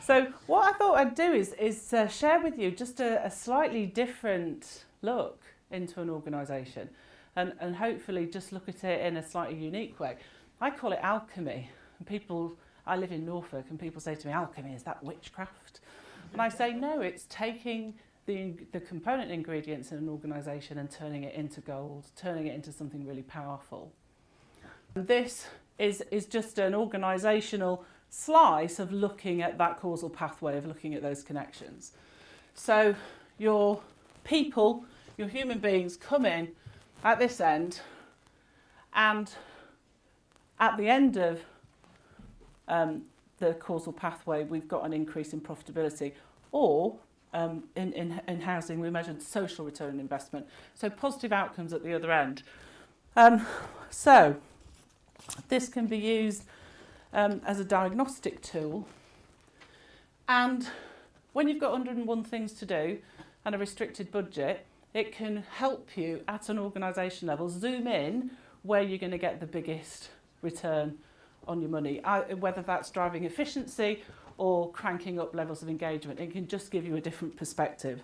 so what I thought I'd do is, is uh, share with you just a, a slightly different look into an organisation and, and hopefully just look at it in a slightly unique way. I call it alchemy. And people, I live in Norfolk and people say to me, alchemy, is that witchcraft? And I say, no, it's taking the, the component ingredients in an organisation and turning it into gold, turning it into something really powerful. And this is, is just an organisational slice of looking at that causal pathway, of looking at those connections. So your people, your human beings come in at this end and at the end of um, the causal pathway, we've got an increase in profitability. Or um, in, in, in housing, we measured social return on investment. So positive outcomes at the other end. Um, so this can be used um, as a diagnostic tool. And when you've got 101 things to do and a restricted budget, it can help you at an organisation level zoom in where you're going to get the biggest return on your money, whether that's driving efficiency or cranking up levels of engagement. It can just give you a different perspective.